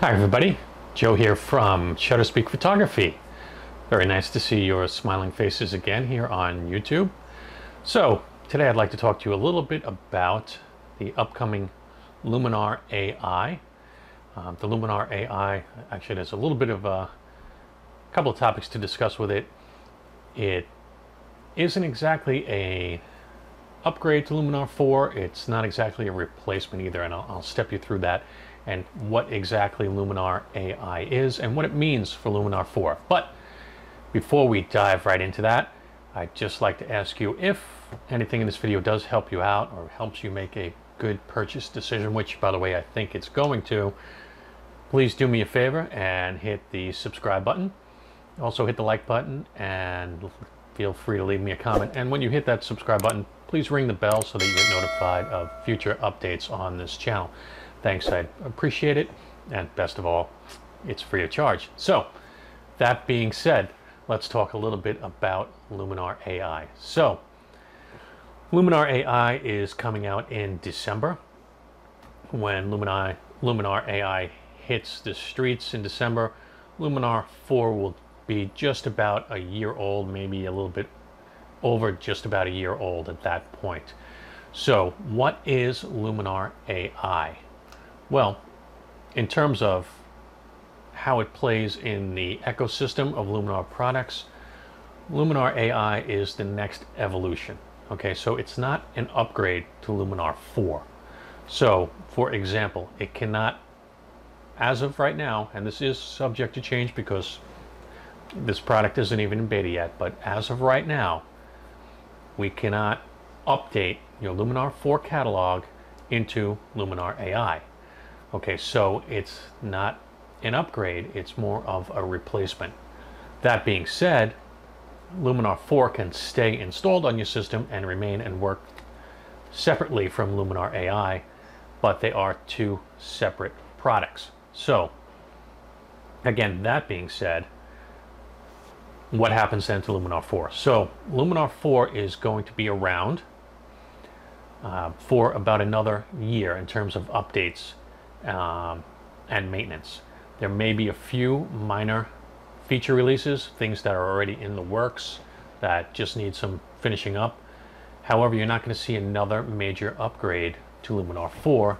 Hi everybody, Joe here from Shutterspeak Photography. Very nice to see your smiling faces again here on YouTube. So today I'd like to talk to you a little bit about the upcoming Luminar AI. Um, the Luminar AI, actually there's a little bit of a couple of topics to discuss with it. It isn't exactly a upgrade to Luminar 4. It's not exactly a replacement either, and I'll, I'll step you through that and what exactly Luminar AI is and what it means for Luminar 4. But before we dive right into that, I'd just like to ask you if anything in this video does help you out or helps you make a good purchase decision, which by the way, I think it's going to, please do me a favor and hit the subscribe button. Also hit the like button and feel free to leave me a comment. And when you hit that subscribe button, please ring the bell so that you get notified of future updates on this channel. Thanks, I appreciate it. And best of all, it's free of charge. So, that being said, let's talk a little bit about Luminar AI. So, Luminar AI is coming out in December. When Luminar, Luminar AI hits the streets in December, Luminar 4 will be just about a year old, maybe a little bit over just about a year old at that point. So, what is Luminar AI? Well, in terms of how it plays in the ecosystem of Luminar products, Luminar AI is the next evolution. Okay, so it's not an upgrade to Luminar 4. So, for example, it cannot, as of right now, and this is subject to change because this product isn't even in beta yet, but as of right now, we cannot update your Luminar 4 catalog into Luminar AI. Okay, so it's not an upgrade, it's more of a replacement. That being said, Luminar 4 can stay installed on your system and remain and work separately from Luminar AI, but they are two separate products. So, again, that being said, what happens then to Luminar 4? So, Luminar 4 is going to be around uh, for about another year in terms of updates um, and maintenance. There may be a few minor feature releases, things that are already in the works that just need some finishing up. However, you're not going to see another major upgrade to Luminar 4.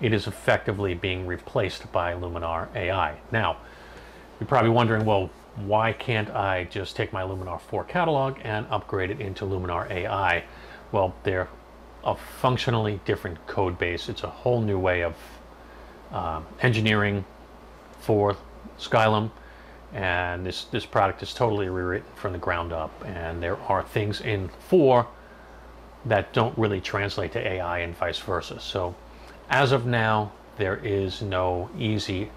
It is effectively being replaced by Luminar AI. Now, you're probably wondering, well, why can't I just take my Luminar 4 catalog and upgrade it into Luminar AI? Well, they're a functionally different code base. It's a whole new way of um, engineering for Skylum. And this this product is totally rewritten from the ground up. And there are things in 4 that don't really translate to AI and vice versa. So as of now there is no easy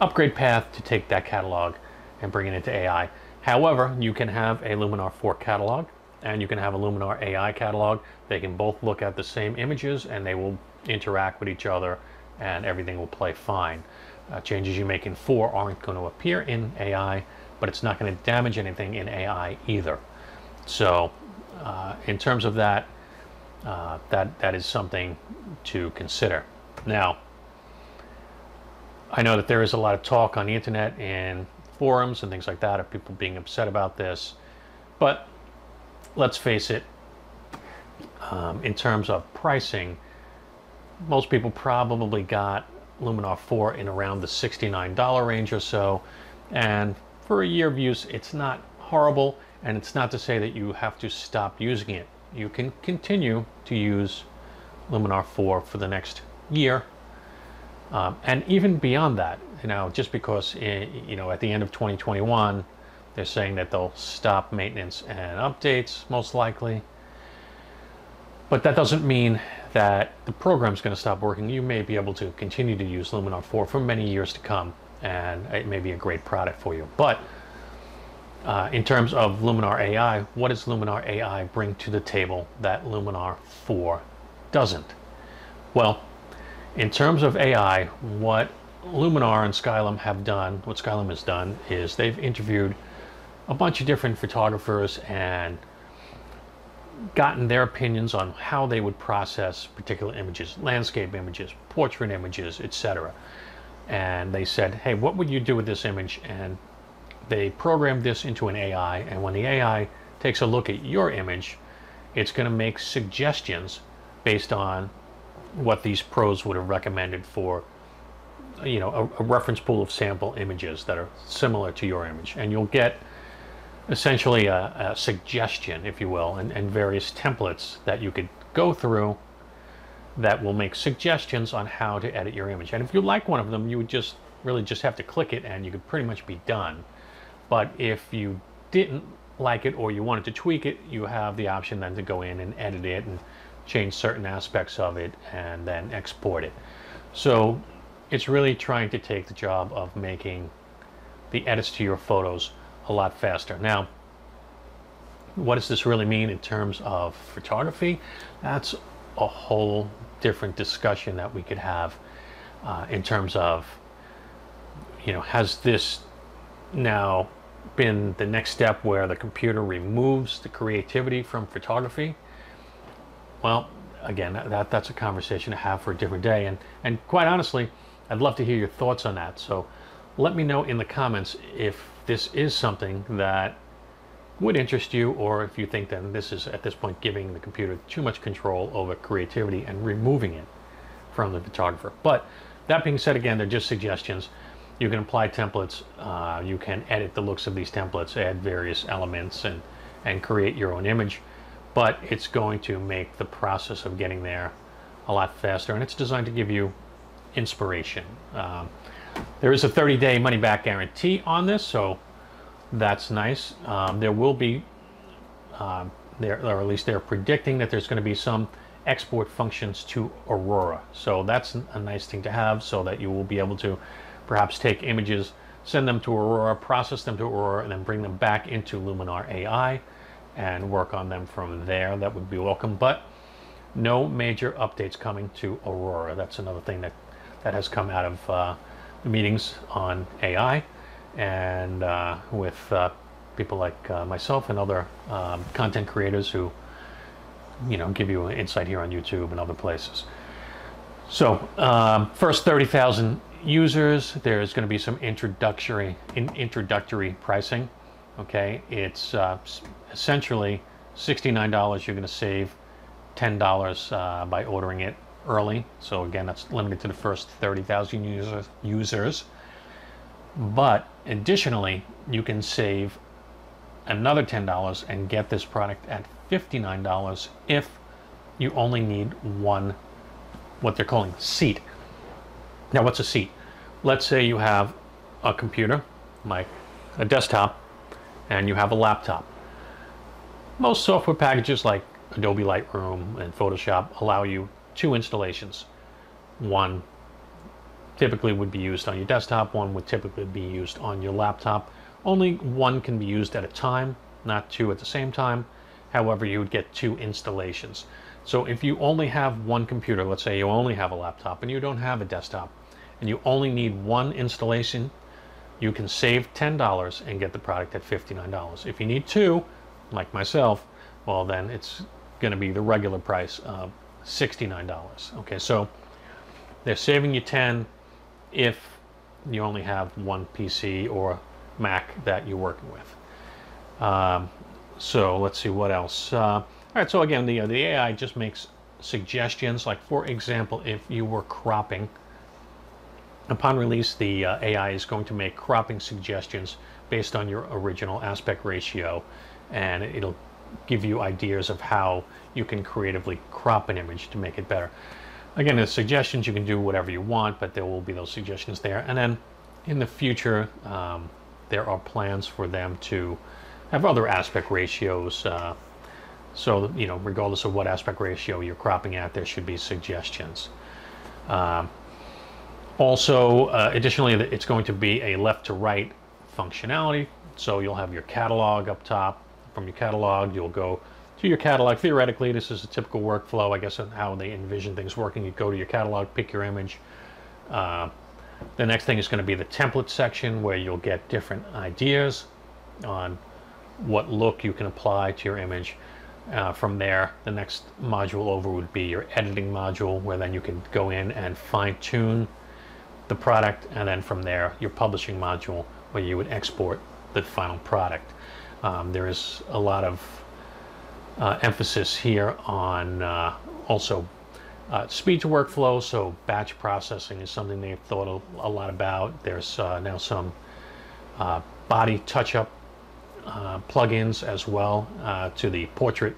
upgrade path to take that catalog and bring it into AI however you can have a Luminar 4 catalog and you can have a Luminar AI catalog. They can both look at the same images and they will interact with each other and everything will play fine. Uh, changes you make in 4 aren't going to appear in AI, but it's not going to damage anything in AI either. So uh, in terms of that, uh, that, that is something to consider. Now, I know that there is a lot of talk on the internet and forums and things like that of people being upset about this, but let's face it, um, in terms of pricing, most people probably got Luminar 4 in around the $69 range or so. And for a year of use, it's not horrible. And it's not to say that you have to stop using it. You can continue to use Luminar 4 for the next year. Um, and even beyond that, you know, just because, eh, you know, at the end of 2021, they're saying that they'll stop maintenance and updates, most likely. But that doesn't mean that the program's going to stop working. You may be able to continue to use Luminar 4 for many years to come, and it may be a great product for you. But uh, in terms of Luminar AI, what does Luminar AI bring to the table that Luminar 4 doesn't? Well, in terms of AI, what Luminar and Skylum have done, what Skylum has done, is they've interviewed a bunch of different photographers and gotten their opinions on how they would process particular images, landscape images, portrait images, etc. and they said, hey, what would you do with this image? And they programmed this into an AI, and when the AI takes a look at your image, it's going to make suggestions based on what these pros would have recommended for you know a, a, reference pool of sample images that are similar to your image and you'll get essentially a, a suggestion if you will and, and various templates that you could go through that will make suggestions on how to edit your image. And if you like one of them you would just really just have to click it and you could pretty much be done. But if you didn't like it or you wanted to tweak it you have the option then to go in and edit it and change certain aspects of it and then export it. So it's really trying to take the job of making the edits to your photos a lot faster. Now, what does this really mean in terms of photography? That's a whole different discussion that we could have uh, in terms of, you know, has this now been the next step where the computer removes the creativity from photography? Well, again, that, that's a conversation to have for a different day. And, and quite honestly, I'd love to hear your thoughts on that. So let me know in the comments if this is something that would interest you or if you think that this is at this point giving the computer too much control over creativity and removing it from the photographer. But that being said, again, they're just suggestions. You can apply templates. Uh, you can edit the looks of these templates, add various elements, and, and create your own image. But it's going to make the process of getting there a lot faster. And it's designed to give you inspiration. Um, there is a 30-day money-back guarantee on this, so that's nice. Um, there will be, um, there, or at least they're predicting that there's going to be some export functions to Aurora. So that's a nice thing to have so that you will be able to perhaps take images, send them to Aurora, process them to Aurora, and then bring them back into Luminar AI and work on them from there. That would be welcome. But no major updates coming to Aurora. That's another thing that that has come out of uh, meetings on AI and uh, with uh, people like uh, myself and other um, content creators who you know give you insight here on YouTube and other places. So um, first 30,000 users, there's going to be some introductory in, introductory pricing. Okay, it's uh, essentially $69. You're going to save $10 uh, by ordering it early. So again, that's limited to the first 30,000 users, users. But additionally, you can save another $10 and get this product at $59 if you only need one, what they're calling seat. Now, what's a seat? Let's say you have a computer, like a desktop, and you have a laptop. Most software packages like Adobe Lightroom and Photoshop allow you two installations. One typically would be used on your desktop, one would typically be used on your laptop. Only one can be used at a time, not two at the same time. However, you would get two installations. So if you only have one computer, let's say you only have a laptop and you don't have a desktop, and you only need one installation, you can save $10 and get the product at $59. If you need two, like myself, well then it's going to be the regular price of $69. Okay, so they're saving you 10 if you only have one PC or Mac that you're working with. Um, so let's see what else. Uh, all right, so again, the, uh, the AI just makes suggestions. Like for example, if you were cropping, upon release, the uh, AI is going to make cropping suggestions based on your original aspect ratio, and it'll give you ideas of how you can creatively crop an image to make it better. Again, the suggestions, you can do whatever you want, but there will be those suggestions there. And then in the future, um, there are plans for them to have other aspect ratios. Uh, so, you know, regardless of what aspect ratio you're cropping at, there should be suggestions. Um, also, uh, additionally, it's going to be a left to right functionality. So you'll have your catalog up top, from your catalog. You'll go to your catalog. Theoretically, this is a typical workflow, I guess, how they envision things working. You go to your catalog, pick your image. Uh, the next thing is going to be the template section where you'll get different ideas on what look you can apply to your image. Uh, from there, the next module over would be your editing module, where then you can go in and fine tune the product, and then from there, your publishing module where you would export the final product. Um, there is a lot of uh, emphasis here on uh, also uh, speed to workflow. So batch processing is something they've thought a, a lot about. There's uh, now some uh, body touch-up uh, plugins as well to the portrait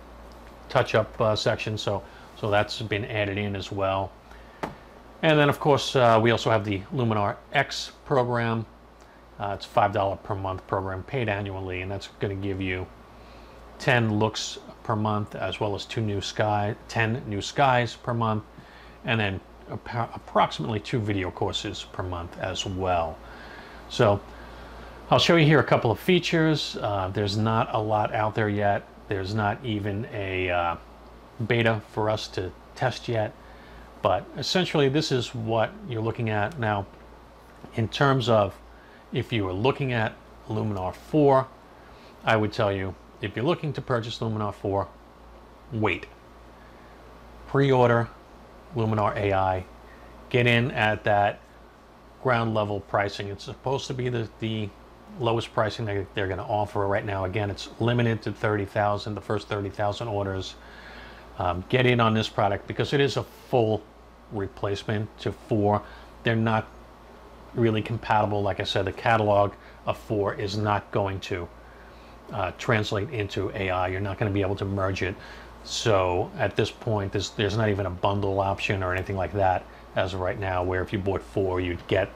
touch-up section. So so that's been added in as well. And then of course we also have the Luminar X program. It's $5 per month program paid annually and that's going to give you 10 looks per month, as well as two new sky, 10 new skies per month, and then approximately two video courses per month as well. So I'll show you here a couple of features. Uh, there's not a lot out there yet. There's not even a uh, beta for us to test yet. But essentially, this is what you're looking at. Now, in terms of if you were looking at Luminar 4, I would tell you if you're looking to purchase Luminar 4, wait. Pre-order Luminar AI. Get in at that ground level pricing. It's supposed to be the, the lowest pricing they, they're going to offer right now. Again, it's limited to 30,000, the first 30,000 orders. Um, get in on this product because it is a full replacement to 4. They're not really compatible. Like I said, the catalog of 4 is not going to uh, translate into AI. You're not going to be able to merge it. So at this point, there's, there's not even a bundle option or anything like that as of right now, where if you bought four, you'd get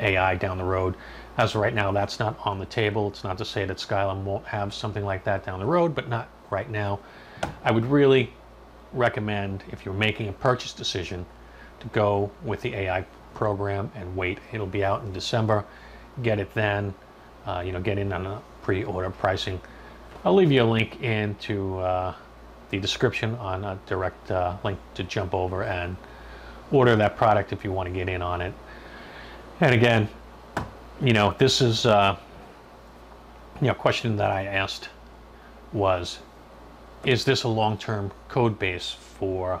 AI down the road. As of right now, that's not on the table. It's not to say that Skylum won't have something like that down the road, but not right now. I would really recommend, if you're making a purchase decision, to go with the AI program and wait. It'll be out in December. Get it then. Uh, you know, get in on a pre-order pricing. I'll leave you a link into uh, the description on a direct uh, link to jump over and order that product if you want to get in on it. And again, you know, this is, uh, you know, question that I asked was, is this a long-term code base for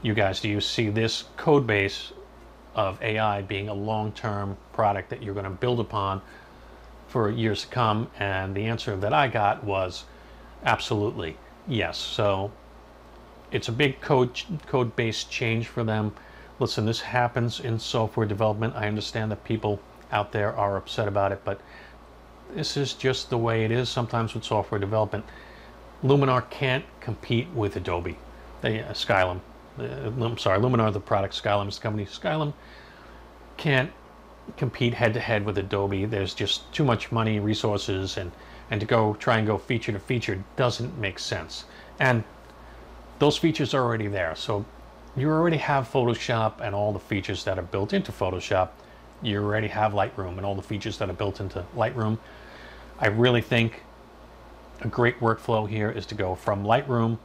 you guys? Do you see this code base of AI being a long-term product that you're going to build upon for years to come? And the answer that I got was absolutely yes. So it's a big code code based change for them. Listen, this happens in software development. I understand that people out there are upset about it, but this is just the way it is sometimes with software development. Luminar can't compete with Adobe, they, uh, Skylum. Uh, I'm sorry, Luminar, the product, Skylum is the company. Skylum can't compete head to head with Adobe. There's just too much money, resources, and and to go try and go feature to feature doesn't make sense. And those features are already there. So you already have Photoshop and all the features that are built into Photoshop. You already have Lightroom and all the features that are built into Lightroom. I really think a great workflow here is to go from Lightroom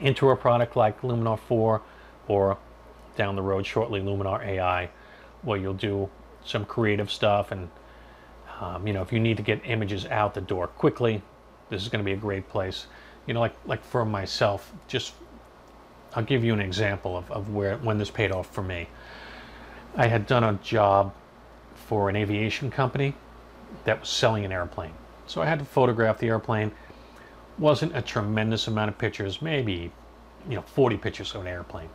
into a product like Luminar 4 or down the road shortly Luminar AI where you'll do some creative stuff and um, you know if you need to get images out the door quickly this is going to be a great place. You know like like for myself just I'll give you an example of, of where when this paid off for me. I had done a job for an aviation company that was selling an airplane. So I had to photograph the airplane wasn't a tremendous amount of pictures maybe you know 40 pictures of an airplane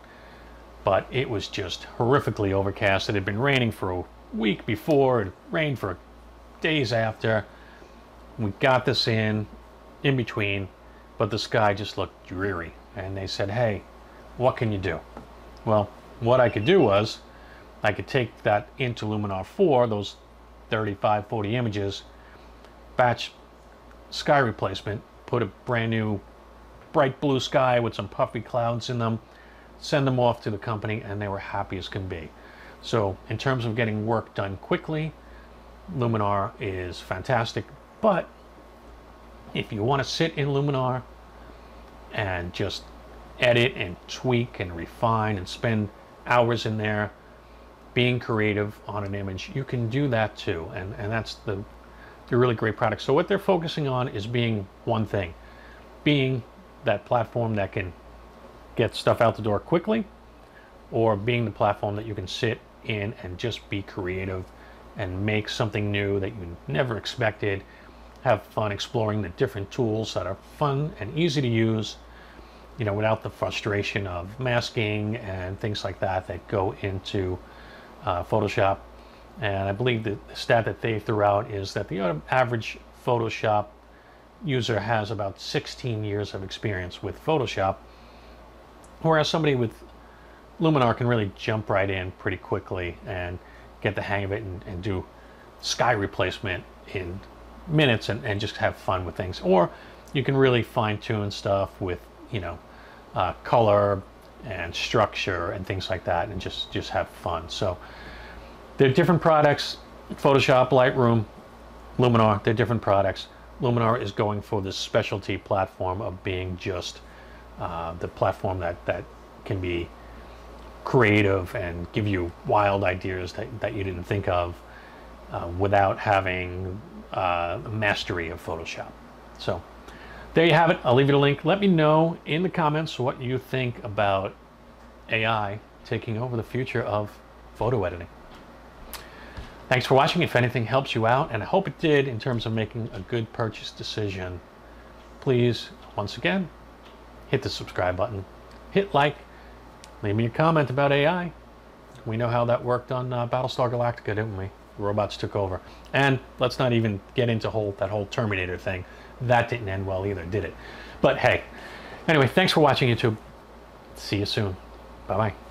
but it was just horrifically overcast it had been raining for a week before, it rained for days after. We got this in, in between, but the sky just looked dreary. And they said, hey, what can you do? Well, what I could do was, I could take that into Luminar 4, those 35, 40 images, batch sky replacement, put a brand new bright blue sky with some puffy clouds in them, send them off to the company, and they were happy as can be. So in terms of getting work done quickly, Luminar is fantastic. But if you want to sit in Luminar and just edit and tweak and refine and spend hours in there being creative on an image, you can do that too. And, and that's the, the really great products. So what they're focusing on is being one thing, being that platform that can get stuff out the door quickly or being the platform that you can sit in and just be creative and make something new that you never expected. Have fun exploring the different tools that are fun and easy to use, you know, without the frustration of masking and things like that that go into uh, Photoshop. And I believe the stat that they threw out is that the average Photoshop user has about 16 years of experience with Photoshop, whereas somebody with Luminar can really jump right in pretty quickly and get the hang of it and, and do sky replacement in minutes and, and just have fun with things. Or you can really fine tune stuff with, you know, uh, color and structure and things like that and just, just have fun. So they're different products. Photoshop, Lightroom, Luminar, they're different products. Luminar is going for this specialty platform of being just uh, the platform that, that can be creative and give you wild ideas that, that you didn't think of uh, without having uh, mastery of Photoshop. So there you have it. I'll leave you a link. Let me know in the comments what you think about AI taking over the future of photo editing. Thanks for watching. If anything helps you out, and I hope it did in terms of making a good purchase decision, please, once again, hit the subscribe button, hit like, Leave me a comment about AI. We know how that worked on uh, Battlestar Galactica, didn't we? robots took over. And let's not even get into whole that whole Terminator thing. That didn't end well either, did it? But hey, anyway, thanks for watching YouTube. See you soon. Bye-bye.